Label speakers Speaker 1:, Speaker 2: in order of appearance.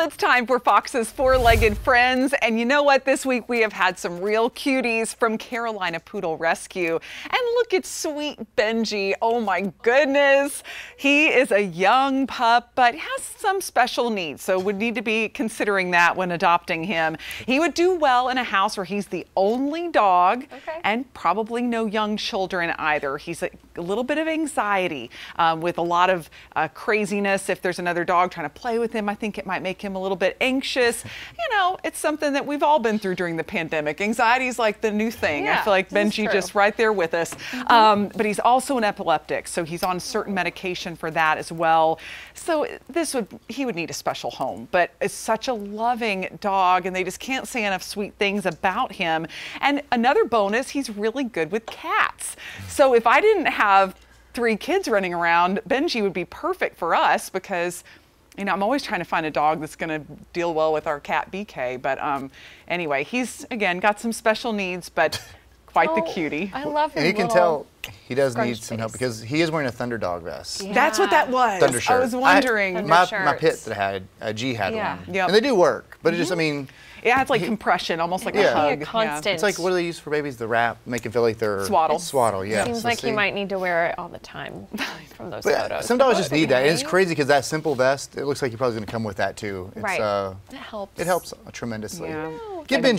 Speaker 1: it's time for Fox's four-legged friends. And you know what? This week we have had some real cuties from Carolina Poodle Rescue. And look at sweet Benji. Oh my goodness. He is a young pup, but has some special needs. So would need to be considering that when adopting him. He would do well in a house where he's the only dog
Speaker 2: okay.
Speaker 1: and probably no young children either. He's a, a little bit of anxiety um, with a lot of uh, craziness. If there's another dog trying to play with him, I think it might make him a little bit anxious. You know, it's something that we've all been through during the pandemic. Anxiety is like the new thing.
Speaker 2: Yeah,
Speaker 1: I feel like Benji just right there with us. Mm -hmm. um, but he's also an epileptic, so he's on certain medication for that as well. So this would he would need a special home. But it's such a loving dog, and they just can't say enough sweet things about him. And another bonus, he's really good with cats. So if I didn't have three kids running around, Benji would be perfect for us because you know, I'm always trying to find a dog that's going to deal well with our cat BK. But um, anyway, he's again got some special needs, but quite
Speaker 2: oh,
Speaker 1: the cutie.
Speaker 2: I love him.
Speaker 3: And you can tell he does need some help because he is wearing a Thunderdog vest.
Speaker 1: Yeah. That's what that was.
Speaker 3: Thunder shirt.
Speaker 1: I was wondering.
Speaker 3: I, my, my pit that I had, uh, G had
Speaker 2: yeah.
Speaker 3: one.
Speaker 1: Yep.
Speaker 3: And they do work, but mm -hmm. it just, I mean,
Speaker 1: it has like compression, almost like
Speaker 3: yeah.
Speaker 1: a hug.
Speaker 2: A constant.
Speaker 3: Yeah. It's like what do they use for babies? The wrap, make it feel like they're
Speaker 1: swaddle.
Speaker 3: Swaddle, yeah.
Speaker 2: Seems
Speaker 3: so
Speaker 2: like
Speaker 3: see.
Speaker 2: you might need to wear it all the time from those
Speaker 3: but
Speaker 2: photos.
Speaker 3: Some dogs just need that. And it's crazy because that simple vest, it looks like you're probably going to come with that too. It's,
Speaker 2: right.
Speaker 3: Uh,
Speaker 2: it helps.
Speaker 3: It helps tremendously.
Speaker 1: Yeah.
Speaker 3: Give Ben